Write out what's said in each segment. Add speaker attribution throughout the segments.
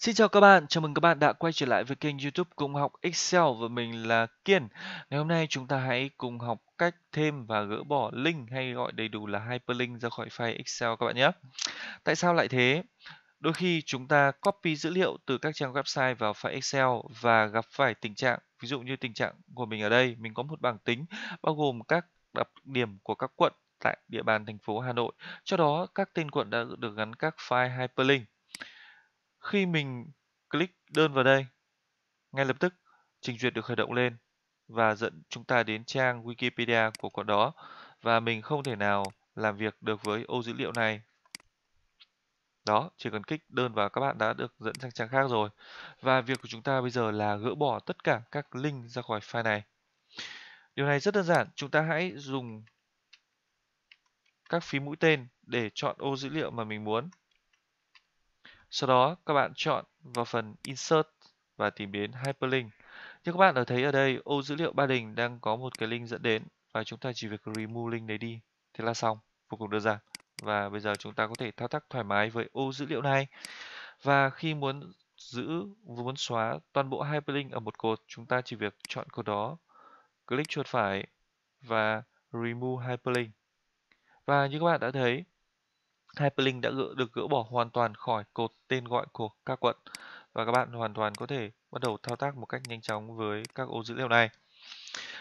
Speaker 1: Xin chào các bạn, chào mừng các bạn đã quay trở lại với kênh YouTube Cùng học Excel và mình là Kiên. Ngày hôm nay chúng ta hãy cùng học cách thêm và gỡ bỏ link hay gọi đầy đủ là hyperlink ra khỏi file Excel các bạn nhé. Tại sao lại thế? Đôi khi chúng ta copy dữ liệu từ các trang website vào file Excel và gặp phải tình trạng, ví dụ như tình trạng của mình ở đây, mình có một bảng tính bao gồm các đặc điểm của các quận tại địa bàn thành phố Hà Nội. Cho đó các tên quận đã được gắn các file hyperlink khi mình click đơn vào đây, ngay lập tức trình duyệt được khởi động lên và dẫn chúng ta đến trang Wikipedia của quận đó và mình không thể nào làm việc được với ô dữ liệu này. Đó, chỉ cần kích đơn vào các bạn đã được dẫn sang trang khác rồi. Và việc của chúng ta bây giờ là gỡ bỏ tất cả các link ra khỏi file này. Điều này rất đơn giản, chúng ta hãy dùng các phím mũi tên để chọn ô dữ liệu mà mình muốn. Sau đó các bạn chọn vào phần Insert và tìm đến Hyperlink. Như các bạn đã thấy ở đây, ô dữ liệu ba đình đang có một cái link dẫn đến và chúng ta chỉ việc remove link đấy đi. Thế là xong, vô cùng đơn giản. Và bây giờ chúng ta có thể thao tác thoải mái với ô dữ liệu này. Và khi muốn giữ muốn xóa toàn bộ hyperlink ở một cột, chúng ta chỉ việc chọn cột đó, click chuột phải và remove hyperlink. Và như các bạn đã thấy, Hyperlink đã gỡ, được gỡ bỏ hoàn toàn khỏi cột tên gọi của các quận và các bạn hoàn toàn có thể bắt đầu thao tác một cách nhanh chóng với các ô dữ liệu này.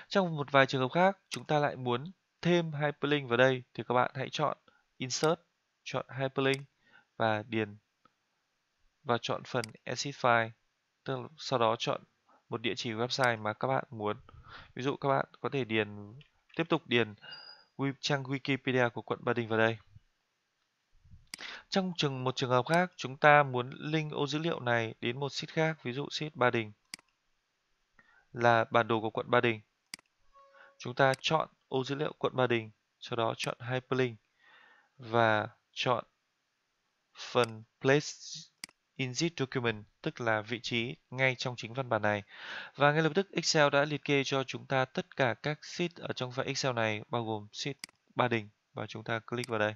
Speaker 1: Trong một vài trường hợp khác, chúng ta lại muốn thêm hyperlink vào đây thì các bạn hãy chọn Insert, chọn Hyperlink và điền và chọn phần Edit File. Tức là sau đó chọn một địa chỉ website mà các bạn muốn. Ví dụ các bạn có thể điền tiếp tục điền trang Wikipedia của quận Ba Đình vào đây. Trong trường một trường hợp khác, chúng ta muốn link ô dữ liệu này đến một sheet khác, ví dụ sheet Ba Đình là bản đồ của quận Ba Đình. Chúng ta chọn ô dữ liệu quận Ba Đình, sau đó chọn Hyperlink và chọn phần Place in this document, tức là vị trí ngay trong chính văn bản này. Và ngay lập tức Excel đã liệt kê cho chúng ta tất cả các sheet ở trong file Excel này, bao gồm sheet Ba Đình và chúng ta click vào đây.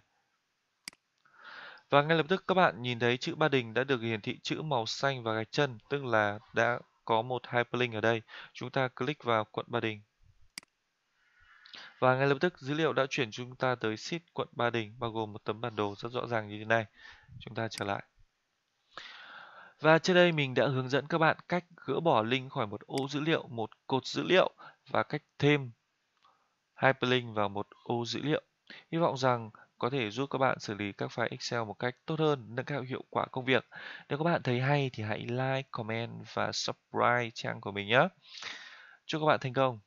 Speaker 1: Và ngay lập tức các bạn nhìn thấy chữ Ba Đình đã được hiển thị chữ màu xanh và gạch chân, tức là đã có một hyperlink ở đây. Chúng ta click vào quận Ba Đình. Và ngay lập tức dữ liệu đã chuyển chúng ta tới sheet quận Ba Đình bao gồm một tấm bản đồ rất rõ ràng như thế này. Chúng ta trở lại. Và trên đây mình đã hướng dẫn các bạn cách gỡ bỏ link khỏi một ô dữ liệu, một cột dữ liệu và cách thêm hyperlink vào một ô dữ liệu. Hy vọng rằng có thể giúp các bạn xử lý các file Excel một cách tốt hơn, nâng cao hiệu quả công việc. Nếu các bạn thấy hay thì hãy like, comment và subscribe trang của mình nhé. Chúc các bạn thành công!